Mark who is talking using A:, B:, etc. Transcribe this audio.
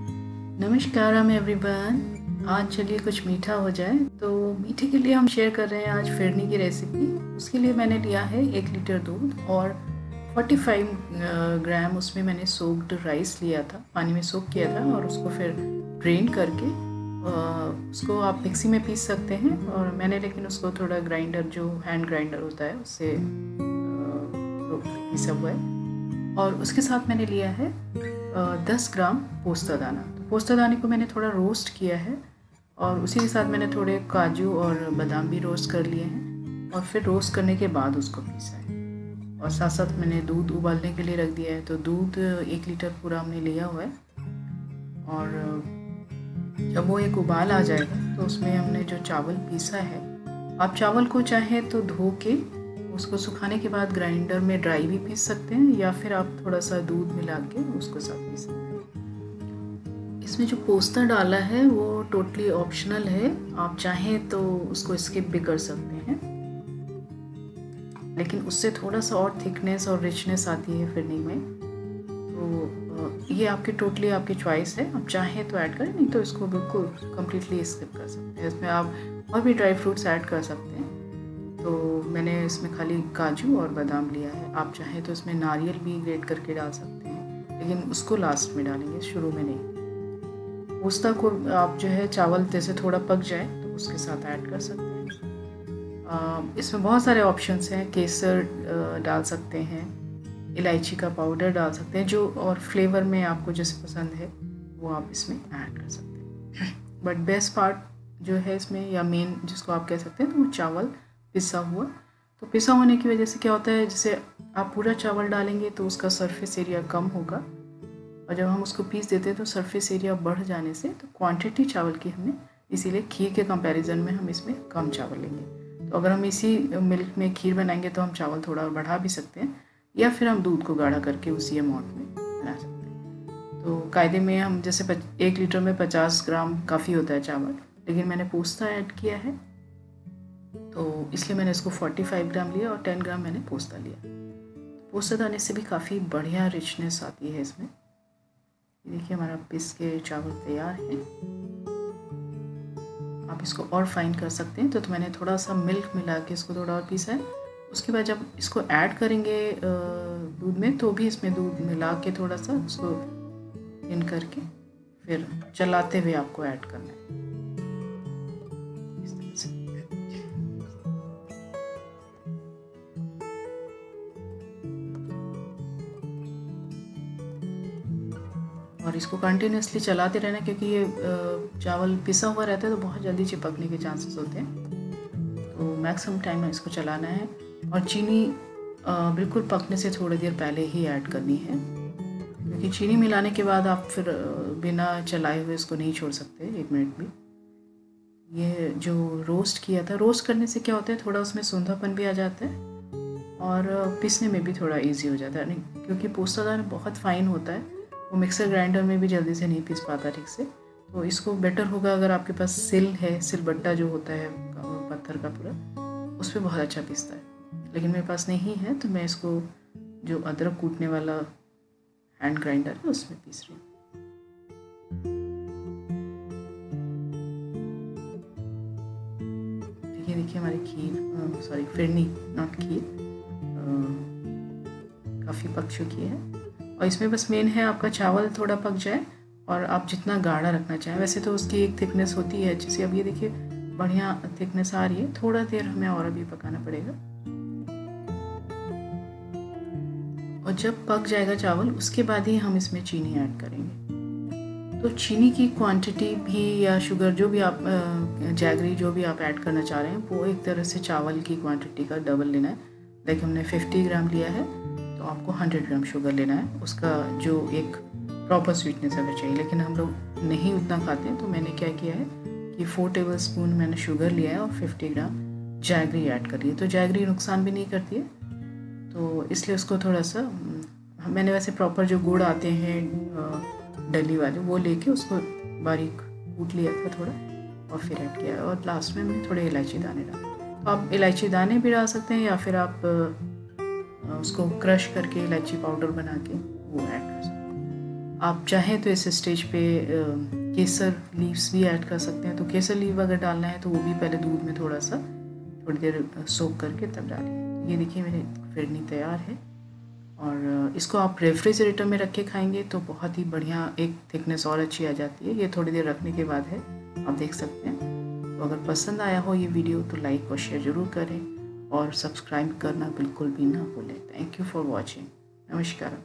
A: नमस्कार हम एवरीवन आज चलिए कुछ मीठा हो जाए तो मीठे के लिए हम शेयर कर रहे हैं आज फिरनी की रेसिपी उसके लिए मैंने लिया है एक लीटर दूध और 45 ग्राम उसमें मैंने सोक्ड राइस लिया था। पानी में सोक किया था और उसको फिर ड्रेन करके उसको आप मिक्सी में पीस सकते हैं और मैंने लेकिन उसको थोड़ा ग्राइंडर जो हैंड ग्राइंडर होता है, उससे पीसा हुआ है। और उसके साथ मैंने लिया है दस ग्राम पोस्ता दाना। तो पोस्ता दाने को मैंने थोड़ा रोस्ट किया है और उसी के साथ मैंने थोड़े काजू और बादाम भी रोस्ट कर लिए हैं और फिर रोस्ट करने के बाद उसको पीसा है। और साथ साथ मैंने दूध उबालने के लिए रख दिया है। तो दूध एक लीटर पूरा हमने लिया हुआ है। और जब वो एक उबाल आ जाएगा तो उसमें हमने जो चावल पीसा है, आप चावल को चाहें तो धो के उसको सुखाने के बाद ग्राइंडर में ड्राई भी पीस सकते हैं या फिर आप थोड़ा सा दूध मिला के उसको साथ पीस सकते हैं। इसमें जो पोस्ता डाला है, वो टोटली ऑप्शनल है। आप चाहें तो उसको स्किप भी कर सकते हैं। लेकिन उससे थोड़ा सा और थिकनेस और रिचनेस आती है फिरनी में। तो ये आपकी टोटली आपकी चॉइस है। आप चाहें तो ऐड करें, नहीं तो इसको बिल्कुल कम्प्लीटली स्किप कर सकते हैं। इसमें आप और भी ड्राई फ्रूट्स ऐड कर सकते हैं। तो मैंने इसमें खाली काजू और बादाम लिया है। आप चाहें तो इसमें नारियल भी ग्रेट करके डाल सकते हैं, लेकिन उसको लास्ट में डालेंगे, शुरू में नहीं। पोस्ता को आप जो है चावल जैसे थोड़ा पक जाए तो उसके साथ ऐड कर सकते हैं। इसमें बहुत सारे ऑप्शंस हैं, केसर डाल सकते हैं, इलायची का पाउडर डाल सकते हैं, जो और फ्लेवर में आपको जैसे पसंद है, वो आप इसमें ऐड कर सकते हैं। बट बेस्ट पार्ट जो है इसमें, या मेन जिसको आप कह सकते हैं तो वो चावल पिसा हुआ। तो पिसा होने की वजह से क्या होता है, जैसे आप पूरा चावल डालेंगे तो उसका सरफेस एरिया कम होगा और जब हम उसको पीस देते हैं तो सरफेस एरिया बढ़ जाने से तो क्वांटिटी चावल की हमने इसीलिए खीर के कंपैरिजन में हम इसमें कम चावल लेंगे। तो अगर हम इसी मिल्क में खीर बनाएँगे तो हम चावल थोड़ा बढ़ा भी सकते हैं या फिर हम दूध को गाढ़ा करके उसी अमाउंट में बना सकते हैं। तो कायदे में हम, जैसे एक लीटर में पचास ग्राम काफ़ी होता है चावल, लेकिन मैंने पोस्ता ऐड किया है तो इसलिए मैंने इसको 45 ग्राम लिया और 10 ग्राम मैंने पोस्ता लिया। पोस्ता दाने से भी काफ़ी बढ़िया रिचनेस आती है इसमें। देखिए हमारा पिस के चावल तैयार है। आप इसको और फाइन कर सकते हैं। तो, तो मैंने थोड़ा सा मिल्क मिला के इसको थोड़ा और पीसा है। उसके बाद जब इसको ऐड करेंगे दूध में तो भी इसमें दूध मिला के थोड़ा सा उसको इन करके फिर चलाते हुए आपको ऐड करना है। और इसको कंटिन्यूसली चलाते रहना, क्योंकि ये चावल पिसा हुआ रहता है तो बहुत जल्दी चिपकने के चांसेस होते हैं। तो मैक्सिमम टाइम इसको चलाना है। और चीनी बिल्कुल पकने से थोड़ी देर पहले ही ऐड करनी है। क्योंकि चीनी मिलाने के बाद आप फिर बिना चलाए हुए इसको नहीं छोड़ सकते, एक मिनट भी। ये जो रोस्ट किया था रोस्ट करने से क्या होता है, थोड़ा उसमें सूंधापन भी आ जाता है और पीसने में भी थोड़ा इजी हो जाता है। क्योंकि पोस्ता दाना बहुत फाइन होता है। वो मिक्सर ग्राइंडर में भी जल्दी से नहीं पीस पाता ठीक से। तो इसको बेटर होगा अगर आपके पास सिल है सिल बट्टा जो होता है पत्थर का पूरा, उस पर बहुत अच्छा पीसता है। लेकिन मेरे पास नहीं है तो मैं इसको जो अदरक कूटने वाला हैंड ग्राइंडर है, उसमें पीस रही हूँ। देखिए देखिए हमारी खीर सॉरी फिरनी नॉट खीर काफ़ी पक चुकी है। और इसमें बस मेन है आपका चावल थोड़ा पक जाए और आप जितना गाढ़ा रखना चाहें। वैसे तो उसकी एक थिकनेस होती है जैसे अब ये देखिए, बढ़िया थिकनेस आ रही है। थोड़ा देर हमें और अभी पकाना पड़ेगा। और जब पक जाएगा चावल, उसके बाद ही हम इसमें चीनी ऐड करेंगे। तो चीनी की क्वांटिटी भी या शुगर जो भी आप जैगरी जो भी आप ऐड करना चाह रहे हैं, वो एक तरह से चावल की क्वांटिटी का डबल लेना है। लाइक हमने 50 ग्राम लिया है। आपको 100 ग्राम शुगर लेना है, उसका जो एक प्रॉपर स्वीटनेस अगर चाहिए। लेकिन हम लोग नहीं उतना खाते हैं तो मैंने क्या किया है कि फोर टेबल स्पून मैंने शुगर लिया है और 50 ग्राम जैगरी ऐड करी है। तो जैगरी नुकसान भी नहीं करती है। तो इसलिए उसको थोड़ा सा मैंने वैसे प्रॉपर जो गुड़ आते हैं डली वाले, वो लेके उसको बारीक कूट लिया था थोड़ा और फिर ऐड किया और लास्ट में मैंने थोड़े इलायची दाने डाले। तो आप इलायची दाने भी डाल सकते हैं या फिर आप उसको क्रश करके इलायची पाउडर बना के वो ऐड कर सकते हैं। आप चाहें तो इस स्टेज पे केसर लीव्स भी ऐड कर सकते हैं। तो केसर लीव अगर डालना है तो वो भी पहले दूध में थोड़ा सा, थोड़ी देर सोक करके तब डालिए। ये देखिए मेरी फिरनी तैयार है। और इसको आप रेफ्रिजरेटर में रख के खाएँगे तो बहुत ही बढ़िया एक थिकनेस और अच्छी आ जाती है। ये थोड़ी देर रखने के बाद है, आप देख सकते हैं। तो अगर पसंद आया हो ये वीडियो तो लाइक और शेयर ज़रूर करें। और सब्सक्राइब करना बिल्कुल भी ना भूलें। थैंक यू फॉर वॉचिंग नमस्कार।